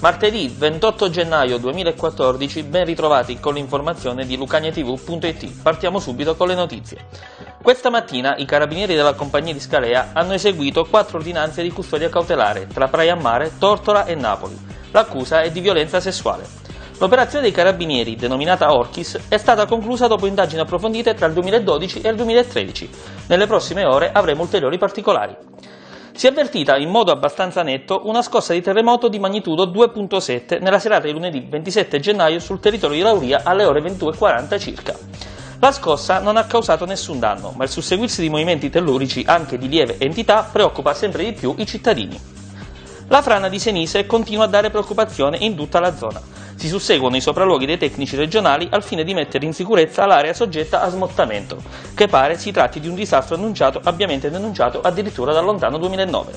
Martedì 28 gennaio 2014, ben ritrovati con l'informazione di lucaniatv.it. Partiamo subito con le notizie. Questa mattina i carabinieri della compagnia di Scalea hanno eseguito quattro ordinanze di custodia cautelare tra Praia Mare, Tortola e Napoli. L'accusa è di violenza sessuale. L'operazione dei carabinieri, denominata Orchis, è stata conclusa dopo indagini approfondite tra il 2012 e il 2013. Nelle prossime ore avremo ulteriori particolari si è avvertita in modo abbastanza netto una scossa di terremoto di magnitudo 2.7 nella serata di lunedì 27 gennaio sul territorio di Lauria alle ore 22.40 circa. La scossa non ha causato nessun danno, ma il susseguirsi di movimenti tellurici anche di lieve entità preoccupa sempre di più i cittadini. La frana di Senise continua a dare preoccupazione in tutta la zona. Si susseguono i sopralluoghi dei tecnici regionali al fine di mettere in sicurezza l'area soggetta a smottamento, che pare si tratti di un disastro annunciato, ampiamente denunciato addirittura dal lontano 2009.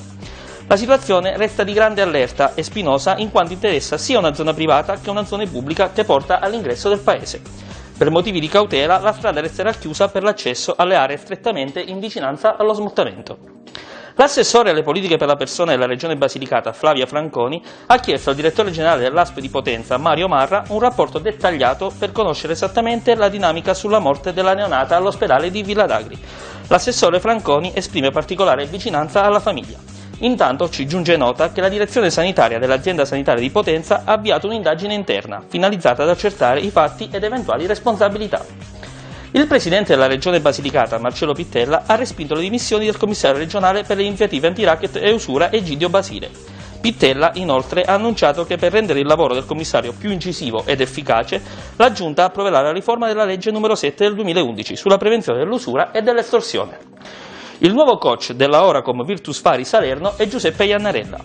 La situazione resta di grande allerta e spinosa in quanto interessa sia una zona privata che una zona pubblica che porta all'ingresso del paese. Per motivi di cautela la strada resterà chiusa per l'accesso alle aree strettamente in vicinanza allo smottamento. L'assessore alle politiche per la persona della Regione Basilicata, Flavia Franconi, ha chiesto al direttore generale dell'ASP di Potenza, Mario Marra, un rapporto dettagliato per conoscere esattamente la dinamica sulla morte della neonata all'ospedale di Villa d'Agri. L'assessore Franconi esprime particolare vicinanza alla famiglia. Intanto ci giunge nota che la direzione sanitaria dell'azienda sanitaria di Potenza ha avviato un'indagine interna, finalizzata ad accertare i fatti ed eventuali responsabilità. Il presidente della regione Basilicata, Marcello Pittella, ha respinto le dimissioni del commissario regionale per le iniziative anti-racket e usura Egidio Basile. Pittella, inoltre, ha annunciato che per rendere il lavoro del commissario più incisivo ed efficace, la Giunta approverà la riforma della legge n. 7 del 2011 sulla prevenzione dell'usura e dell'estorsione. Il nuovo coach della Oracom Virtus Fari Salerno è Giuseppe Iannarella.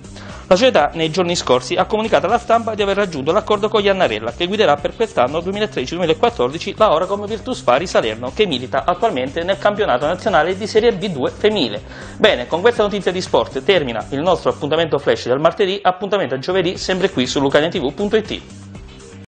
La società nei giorni scorsi ha comunicato alla stampa di aver raggiunto l'accordo con Iannarella che guiderà per quest'anno 2013-2014 la Oracom Virtus Fari Salerno che milita attualmente nel campionato nazionale di Serie B2 femminile. Bene, con questa notizia di sport termina il nostro appuntamento flash del martedì, appuntamento a giovedì sempre qui su lucaniatv.it.